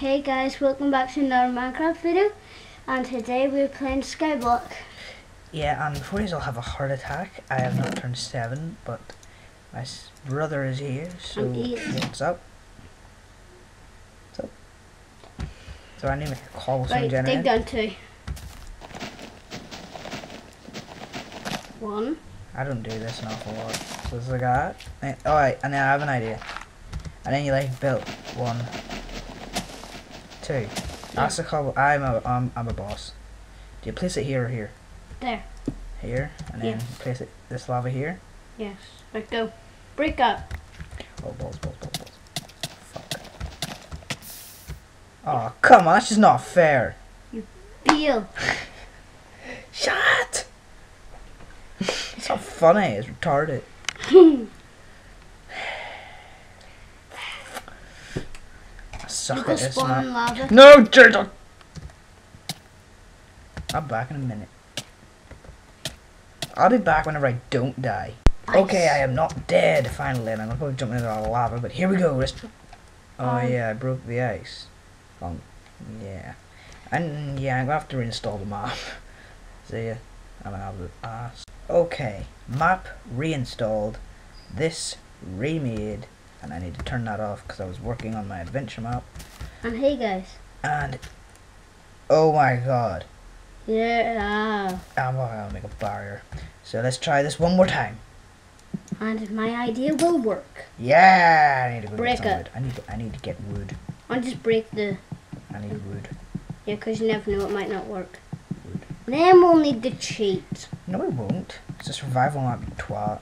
Hey guys, welcome back to another Minecraft video and today we're playing Skyblock. Yeah, and before you all have a heart attack, I have not turned seven, but my brother is here, so what's up? What's up? So I need to make a cobblestone Right, dig generator. down two. One. I don't do this an awful lot. So this is like that. Eh, and, oh, right, and then I have an idea. And then you like built one, That's the cobble. I'm a I'm, I'm a boss. Do you place it here or here? There. Here, and then Yeah. place it this lava here. Yes. Right, go. Break up. Oh, balls, balls, balls, balls. Fuck. Oh, come on, that's just not fair. You feel. Shut! It's not funny, it's retarded. I You suck at this, spawn man. lava. No, turtle! I'm back in a minute. I'll be back whenever I don't die. Okay, I am not dead, finally, and I'm gonna probably jumping into the lava, but here we go. Let's... Oh, Um, yeah, I broke the ice. Um, yeah. And, yeah, I'm gonna have to reinstall the map. See ya. I'm an absolute ass. Okay, map reinstalled. This remade. And I need to turn that off because I was working on my adventure map. And hey guys. And, oh my god. Yeah. I'm gonna make a barrier. So let's try this one more time. And my idea will work. Yeah, I need to go Break get wood. I need to, I need to get wood. I'll just break the... I need wood. Yeah, because you never know, it might not work. Wood. Then we'll need the cheat. No, it won't. It's a survival map, you twat.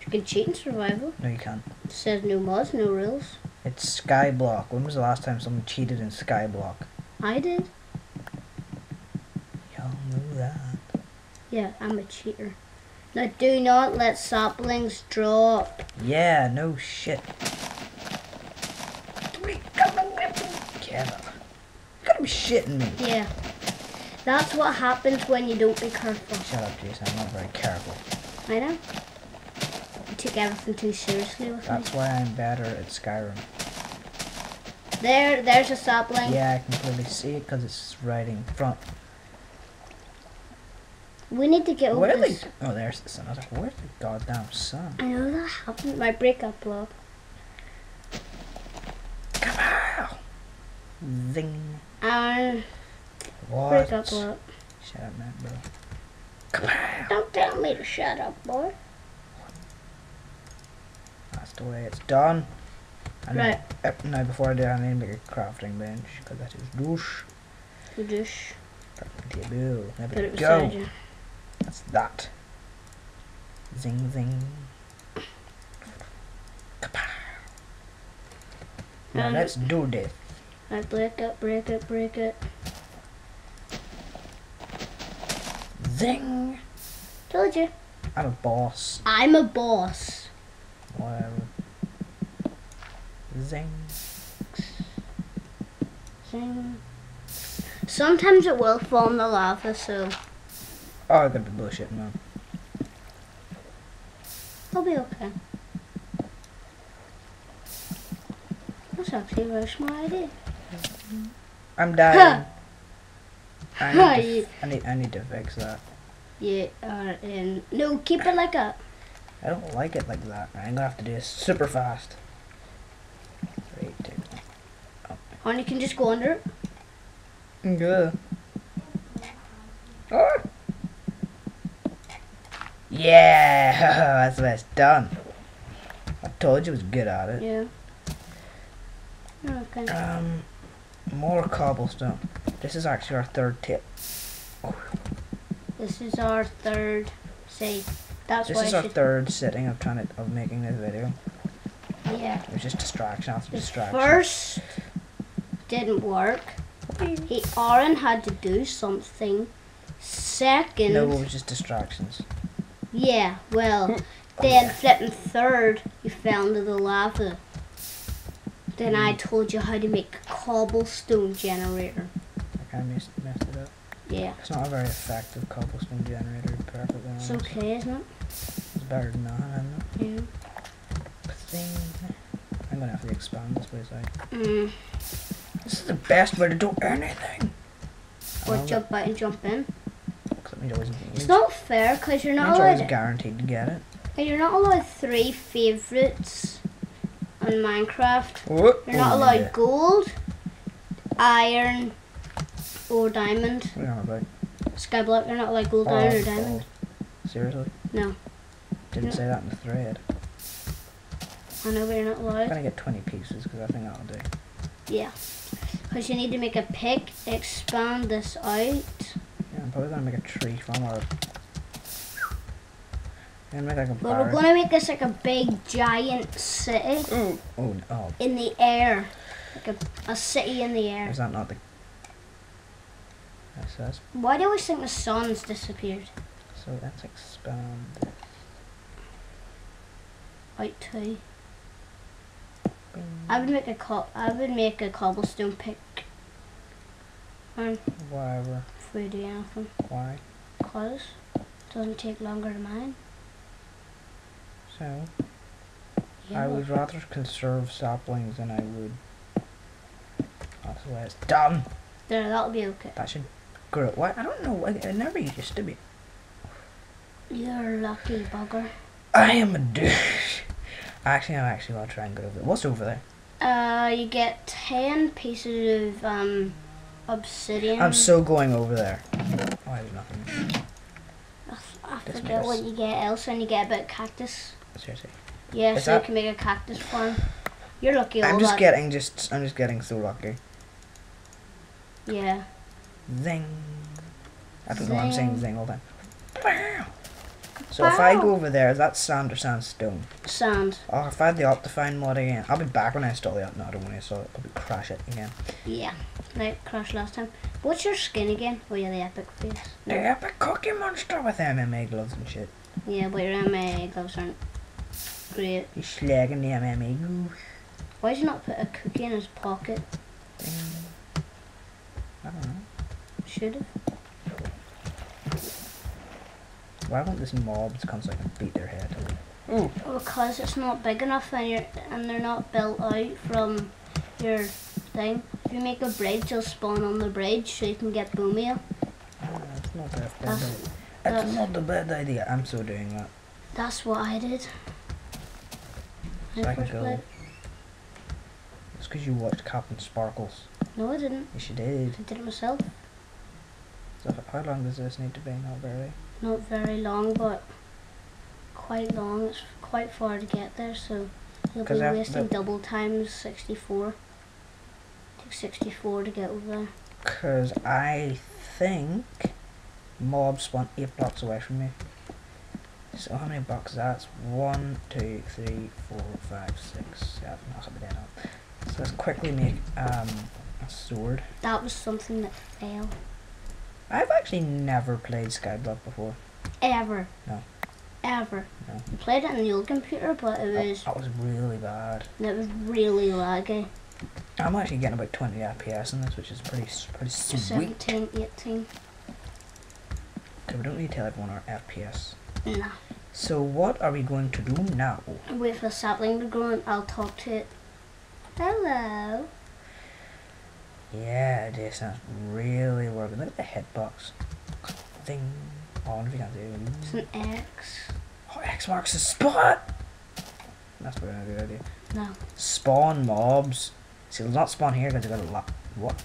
You can cheat in survival. no, you can't. It says no mods, no rules. It's Skyblock. When was the last time someone cheated in Skyblock? I did. Y'all know that. Yeah, I'm a cheater. Now do not let saplings drop. Yeah, no shit. We got the weapon. Kevin. You gotta be shitting me. Yeah. That's what happens when you don't be careful. Shut up, Jason. I'm not very careful. I know. You took everything too seriously with That's me. why I'm better at Skyrim. There, there's a sapling. Yeah, I can clearly see it because it's right in front. We need to get over Where this. the? Oh, there's the sun. I was like, where's the goddamn sun? I know that happened. My breakup block. Kapow! Zing. And What? breakup block. Shut up, man, bro. Come on. Don't tell me to shut up, boy. That's the way it's done. And Right. Now, uh, now, before I do, I need to make a crafting bench because that is douche. You just Crafting table. There put we go. That's that. Zing zing. Kapow! Now Um, let's do this. I break it, break it, break it. Zing. Told you. I'm a boss. I'm a boss. Whatever. Zing. Zing. Sometimes it will fall in the lava, so Oh, I gotta be bullshitting, man. I'll be okay. That's actually a very smart idea. I'm dying. I, need to, I need I need to fix that. Yeah, uh, and no, keep it like that. I don't like it like that. I'm gonna have to do this super fast. Three, two, And you can just go under it. Good. Oh. Yeah, that's best done. I told you I was good at it. Yeah. Okay. Um, more cobblestone. This is actually our third tip. This is our third say. That's This why is I our should. third sitting of trying to, of making this video. Yeah. It was just distraction after The distraction. first didn't work. He Aaron had to do something. Second, No, it was just distractions. yeah. Well, then flipping third, you fell into the lava. Then Hmm. I told you how to make a cobblestone generator. I kind of messed, messed it up. Yeah. It's not a very effective cobblestone generator, perfectly It's honest. okay, isn't it? It's better than that, isn't it? Yeah. Zing. I'm gonna have to expand this place out. Mm. This is the best way to do anything. Or Oh, jump out and jump in. Because it means always, It's not fair because you're not allowed. guaranteed to get it. And You're not allowed three favorites on Minecraft. Whoop. You're not Oh, allowed gold, iron, or diamond. What are you on about? Skyblock, you're not like gold, oh, iron, or Oh, diamond. oh. Seriously? No. Didn't No. say that in the thread. I know, but you're not I'm allowed. gonna get 20 pieces because I think that'll do. Yeah. Because you need to make a pick, expand this out. Yeah, I'm probably gonna make a tree farm or. I'm gonna make like a But we're going to make this like a big giant city Oh, oh, oh, in the air. Like a, a city in the air. is that not the? That's. Why do I always think the sun's disappeared? So let's expand. this. Out too. Bing. I would make a co- I would make a cobblestone pick. Um, Whatever. if we do anything. Why? Cause it doesn't take longer to mine. So Yeah. I would rather conserve saplings than I would. That's the way it's done. There, that'll be okay. That should grow. What? I don't know. why- It never used to be. You're a lucky bugger. I am a douche. Actually, I'm actually gonna try and go over there. What's over there? Uh, you get ten pieces of um obsidian. I'm so going over there. Oh, there's nothing. I forget what you get else, and you get a bit of cactus. Seriously. Yeah, Is so you can make a cactus farm. You're lucky. I'm just that. getting just. I'm just getting so lucky. Yeah. Zing. I don't know. why I'm saying Zing. all the time. So if I go over there, is that sand or sandstone? Sand. Oh, if I had the Optifine mod again, I'll be back when I install the. No, I don't want to install it. I'll be crash it again. Yeah. Like crashed last time. What's your skin again? Oh yeah, the epic face. The epic cookie monster with MMA gloves and shit. Yeah, but your MMA gloves aren't great. He's slagging the MMA goose. Why did you not put a cookie in his pocket? I don't know. Should. Why won't this mob come so I can beat their head? Ooh. Because it's not big enough and you're and they're not built out from your thing. If you make a bridge, you'll spawn on the bridge so you can get boomia. Ah, That's not that bad. That's, That's that's- not a bad idea. I'm so doing that. that's what I did. So I can go. played. It's because you watched CaptainSparklez. No, I didn't. Yes, you did. I did it myself. So how long does this need to be? Not very. Not very long, but quite long. It's quite far to get there, so you'll be wasting double times 64. Takes 64 to get over there. Because I think mobs spawn 8 blocks away from me. So how many blocks is that? It's 1, 2, 3, 4, 5, 6, 7. I'll be dead. So let's quickly make um, a sword. That was something that failed. I've actually never played Skyblock before. Ever. No. Ever. No. I played it on the old computer, but it That, was that was really bad. it was really laggy. I'm actually getting about 20 FPS in this, which is pretty pretty sweet. 17, 18. Okay, we don't need to tell everyone our FPS. Nah. So what are we going to do now? Wait for the sapling to grow and I'll talk to it. Hello. Yeah, this sounds really working. Look at the hitbox. Ding. Oh, I wonder if you can It's an X. Oh, X marks the spot! That's probably not a good idea. No. Spawn mobs. See, they'll not spawn here because they've got a lot. What?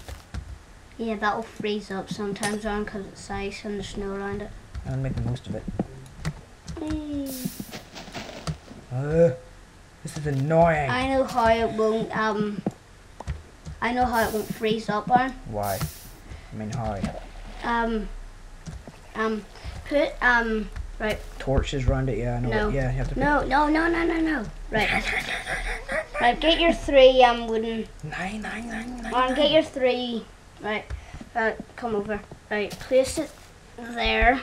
Yeah, that'll freeze up sometimes around because it's ice and the snow around it. I'm make the most of it. Whee. Uh, this is annoying. I know how it won't um I know how it won't freeze up Aaron. Why? I mean, how? Um um put um right Torches around it, yeah, I know. No. Yeah, you have to put no no no no no no right right get your three um wooden Nine, nine, nine, nine. Aaron get your three right uh come over right place it there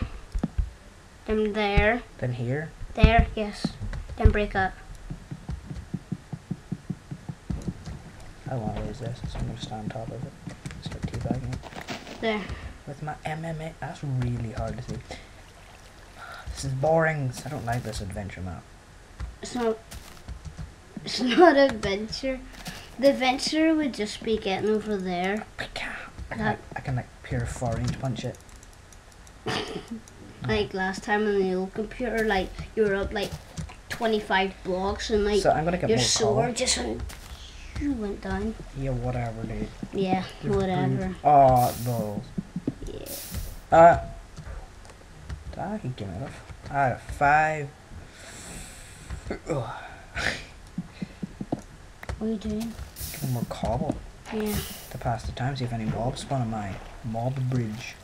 then there Then here. there yes then break up I want to raise this, so I'm gonna stand on top of it. Start teabagging it. there With my MMA, that's really hard to see. This is boring. I don't like this adventure map. it's not it's not adventure The adventure would just be getting over there. I can, I That- can, I can like pure punch it. Like last time on the old computer, like you were up like 25 blocks and like so I'm gonna get your more sword just went, you went down. Yeah, whatever, dude. Yeah, They're whatever. rude. Oh, balls. Yeah. Uh, did I get off? I had a five. What are you doing? Give me more cobble Yeah. to pass the time. See if any mobs spawn on my mob bridge.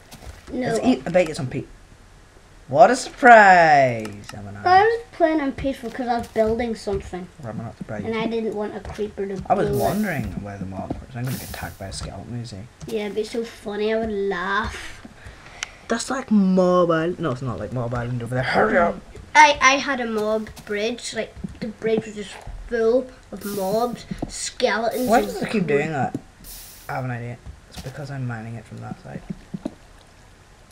No. Let's eat. I bet you some pe. What a surprise! I'm I was playing on peaceful because I was building something I'm not surprised. and I didn't want a creeper to. I was blow it. wondering where the mob was. I'm gonna get attacked by a skeleton. You see. Yeah, it'd be so funny. I would laugh. That's like Mob No, it's not like Mob Island over there. Hurry up! I I had a mob bridge. Like the bridge was just full of mobs, skeletons. Why does it keep doing that? I have an idea. It's because I'm mining it from that side.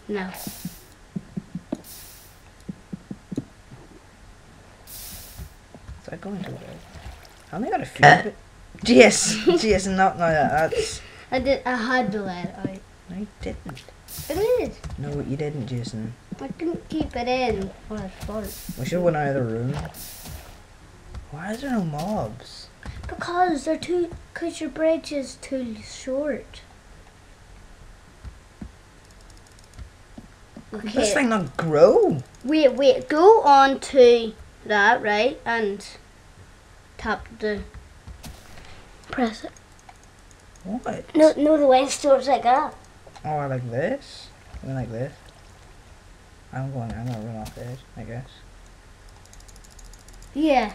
No. Is that going to work? I only got a few uh, of it. Yes, yes, no, no, that's. I did. I had to let I... out. No, you didn't. I did. No, you didn't, Jason. I couldn't keep it in when I started. We should have went out of the room. Why is there no mobs? Because they're too. Cause your bridge is too short. Okay. This Okay. thing not grow. Wait, wait. Go on to that right and tap the. Press it. What? No, no, the way it starts like that. Oh, I like this. I like this. I'm going. I'm gonna run off the edge. I guess. Yeah.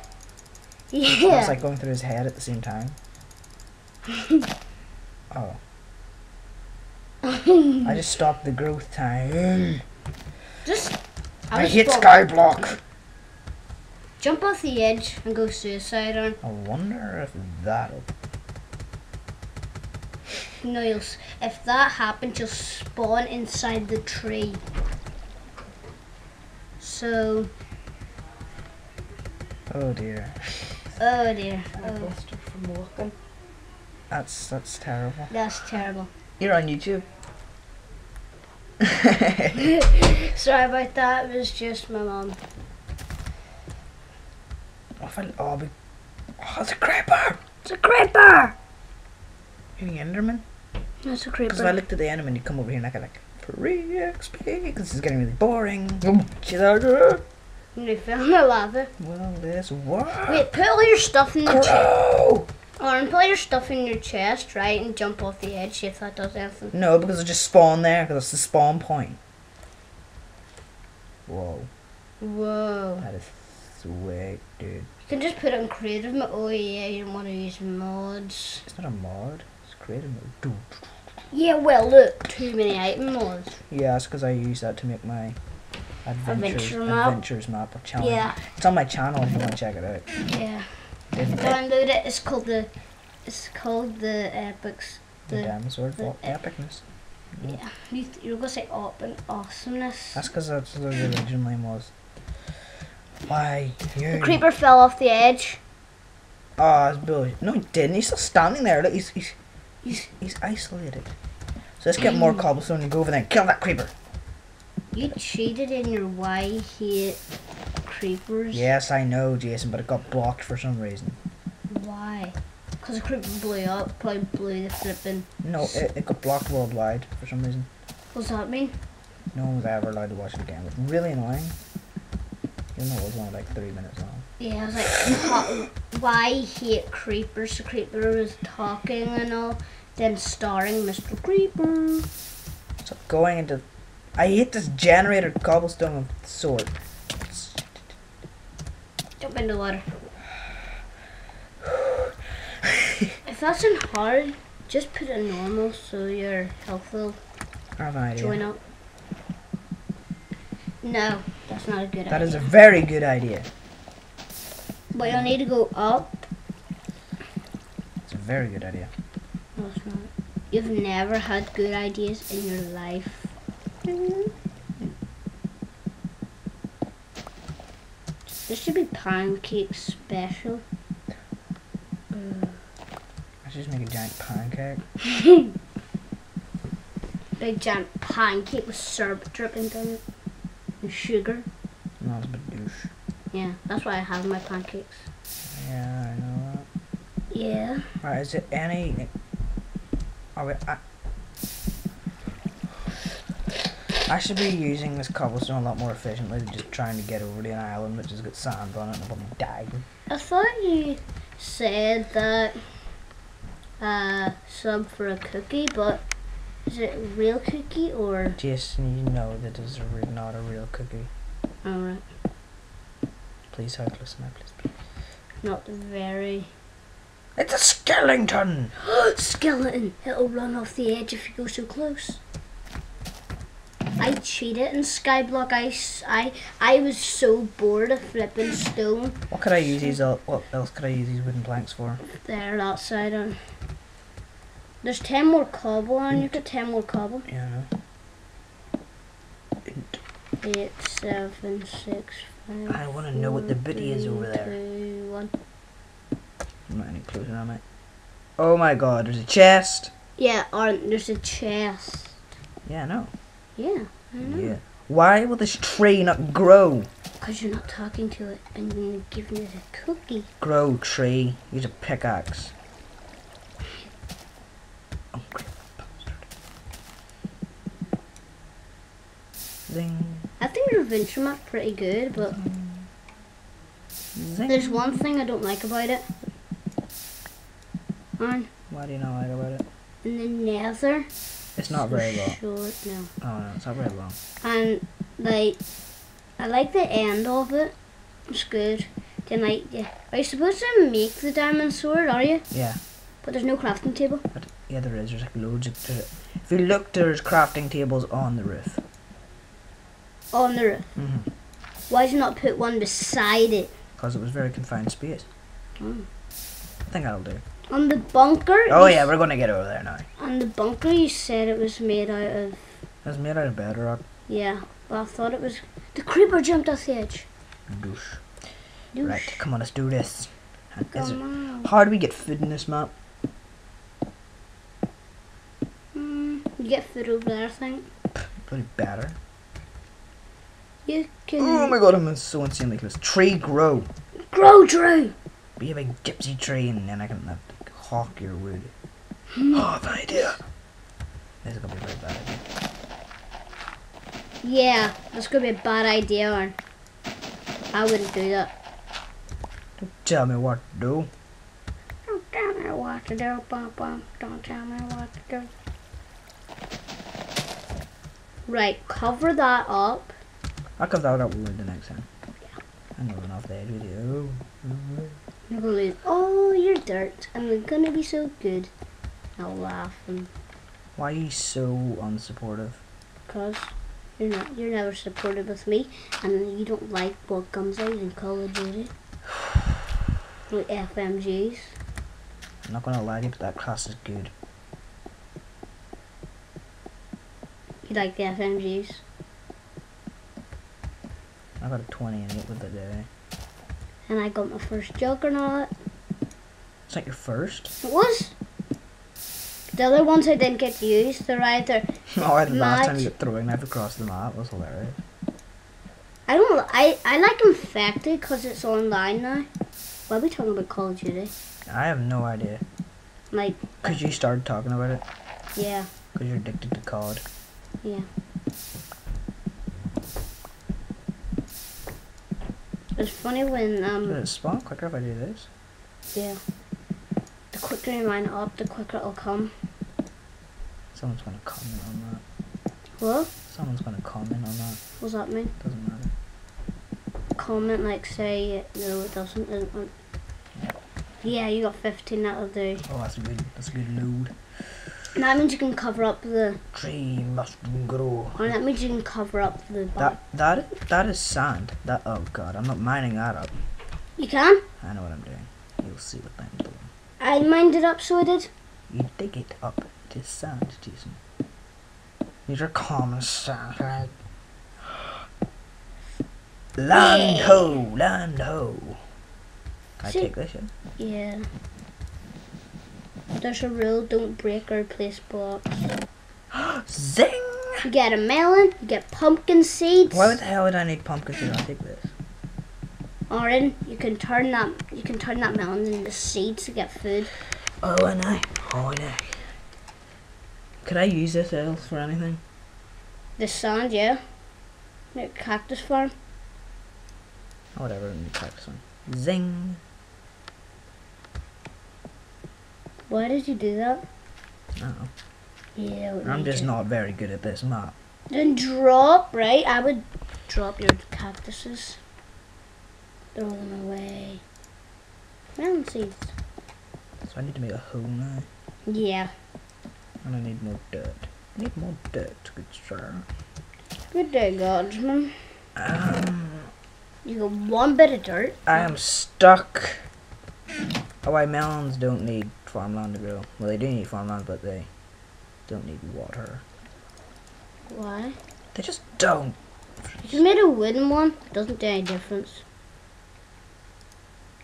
Yeah. It's like going through his head at the same time. Oh, I just stopped the growth time. Just. I, was hit Skyblock. Jump off the edge and go suicide on. I wonder if that'll. No, you'll. If that happens, you'll spawn inside the tree. So. Oh dear. Oh dear. I Oh, from walking. That's that's terrible. that's terrible. You're on YouTube. Sorry about that. It was just my mom. Oh, if oh, be, oh, it's a creeper! It's a creeper. Any Enderman? That's a creeper. Because if I creeper. looked at the Enderman, he'd come over here and I could like free XP because it's getting really boring. Chizarga. And they fell in the lava. Well, this works. Wait, put all your stuff in the chest. Grow! Or put your stuff in your chest, right, and jump off the edge. See if that does anything. No, because it just spawned there because it's the spawn point. Whoa, Whoa. that is sweet, dude. You can just put it in creative mode. Oh yeah, you don't want to use mods. It's not a mod. It's creative mode. Dude. Yeah, well, look, too many item mods. Yeah, that's because I use that to make my adventures, Adventure map? adventures map or challenge. Yeah, It's on my channel if you want to check it out. yeah. Download it. It's called the. It's called the epics. The The damn sword the for ep- epicness. yeah. You you're gonna say op and awesomeness. That's because that's what the original name was. Why you? The creeper fell off the edge. Oh, it's bullshit. No, he didn't. He's still standing there. Look, he's he's he's, he's isolated. So let's get more cobblestone and go over there and kill that creeper. You cheated in your why hate creepers. Yes, I know, Jason, but it got blocked for some reason. Why? Because the creeper blew up. Probably blew the flipping. No, it, it got blocked worldwide for some reason. What's that mean? No one was ever allowed to watch it again. It was really annoying. Even though it was only like three minutes long. Yeah, I was like, "Ha- why hate creepers? The creeper was talking and all, then starring Mr. Creeper. So going into, I hate this generator cobblestone with sword. Jump into the water. if that's in hard, just put it in normal so your health will I have an idea. join up. No, that's not a good That idea. is a very good idea. But you'll need to go up. It's a very good idea. No, it's not. You've never had good ideas in your life. This should be pancake special. I should just make a giant pancake. Big giant pancake with syrup dripping down it. Sugar. No, it's a bit douche. Yeah, that's why I have my pancakes. Yeah, I know that. Yeah. Alright, is it any... Are we... I, I should be using this cobblestone a lot more efficiently than just trying to get over to an island which has got sand on it and I'll probably die. I thought you said that uh sub for a cookie, but is it a real cookie or Jason, you know that is a not a real cookie. alright. Please help listen, please, please. Not very It's a skeleton! skeleton. It'll run off the edge if you go so close. I cheated in Skyblock. I, I, I was so bored of flipping stone What could I use these? What else could I use these wooden planks for? They're outside on. There's ten more cobble on. You've got ten more cobble. Yeah, I know. Eight, seven, six, five. I want to know what the biddy is over there. Two, one. I'm not any closer, am I? Oh my god, there's a chest! Yeah, or there's a chest. Yeah, I know. Yeah, I know. Yeah. Why will this tree not grow? Because you're not talking to it and you're giving it a cookie. Grow, tree. Use a pickaxe. Oh, great bastard. Zing. I think adventure map's pretty good, but Zing. there's one thing I don't like about it. On Why do you not like about it? in the nether. It's not very long. Short, no. Oh no, it's not very long. And like, I like the end of it. It's good. Then like, yeah. Are you supposed to make the diamond sword? Are you? Yeah, But there's no crafting table. but yeah, there is. There's like loads of. There's, if you look, there's crafting tables on the roof. On the roof. Mm-hmm. Why did you not put one beside it? Because it was very confined space. Oh. I think that'll do. On the bunker? Oh yeah, we're gonna get over there now. On the bunker, you said it was made out of. It's made out of bedrock. Yeah, but I thought it was. The creeper jumped off the edge. Douche. Douche. Right, come on, let's do this. Is it, how do we get food in this map? Mm, you get food over there, I think. Bloody better. You can Oh my god, I'm so insanely close. Tree grow. grow tree. Be a big gypsy tree and then I can uh, hawk your wood. Hmm. oh, an idea. This is gonna be a very bad idea. Yeah, that's gonna be a bad idea, Aaron. I wouldn't do that. Don't tell me what to do. Don't tell me what to do, bum bum. Don't tell me what to do. Right, cover that up. I'll cover that up with the next time. Oh, I'm going off the edge with you. You're gonna lose all your dirt, and they're gonna be so good. I'll laugh, and Why are you so unsupportive? cause you're not, you're never supportive with me, and you don't like what comes out in Call of Duty. Like FMGs. I'm not gonna lie to you, but that class is good. You like the FMGs? I got a 20 in it with it today. And I got my first juggernaut. It's not your first? It was. The other ones I didn't get to use. They're either oh, the last time you got throwing knife across the map was hilarious. I don't. I I like infected because it's online now. Why are we talking about Call of Duty? I have no idea. Like, Because you started talking about it. yeah, Because you're addicted to COD. yeah. It's funny when um. Does it spawn quicker if I do this? yeah. The quicker you line it up, the quicker it'll come. Someone's gonna comment on that. What? Someone's gonna comment on that. What's that mean? Doesn't matter. Comment like say no, it doesn't. Yeah, you got 15 out of the. Oh, that's a good. That's a good load. That means you can cover up the. Tree must grow. Or that means you can cover up the. That that that is sand. That oh god, I'm not mining that up. You can. I know what I'm doing. You'll see what I'm doing. I mined it up, so I did. You dig it up to sand, Jason. These are common sand, right? Land ho, land ho. Can I take this yet? Yeah. There's a rule: don't break or place blocks. Zing! You get a melon. You get pumpkin seeds. Why the hell would I need pumpkin seeds? I'll take this. Or then you can turn that you can turn that melon into seeds to get food. Oh, I know. Oh, I know. Could I use this else for anything? The sand, yeah. Like cactus farm. Oh, whatever, let me practice one. Zing! Why did you do that? Oh, Yeah. I'm just not very good at this map. Then drop, right? I would drop your cactuses. Throw them away. Melon seeds. So I need to make a hole now. Yeah. And I need more dirt. I need more dirt, good sir. Good day, guardsman. Um, You got one bit of dirt. I am stuck. Oh, why melons don't need farmland to grow. Well, they do need farmland, but they don't need water. Why? They just don't. If you made a wooden one, it doesn't do any difference.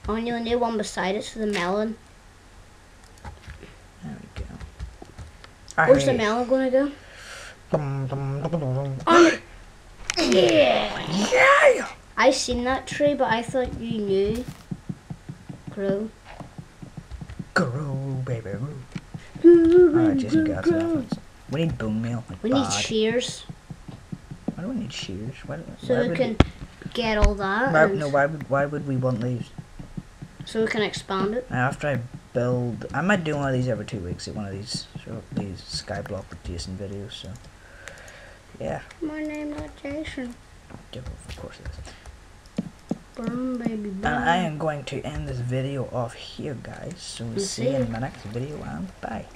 Only you need one beside it for the melon. There we go. I Where's the melon gonna go? Dum, dum, dum. On. Oh, yeah. Yeah! I seen that tree, but I thought you knew. Grow. Grow, baby, grow. Alright, Jason got. We need bone meal. Like We need shears Why do we need shears? Why, so why we can get all that. Why, no, why would why would we want leaves? So we can expand it. Now, after I build, I might do one of these every two weeks. In one of these short, these skyblock with Jason videos. So, yeah, My name not Jason. yeah, of course it is. Burn, baby, uh, burn. And I am going to end this video off here, guys. So we'll see you. in my next video, and bye.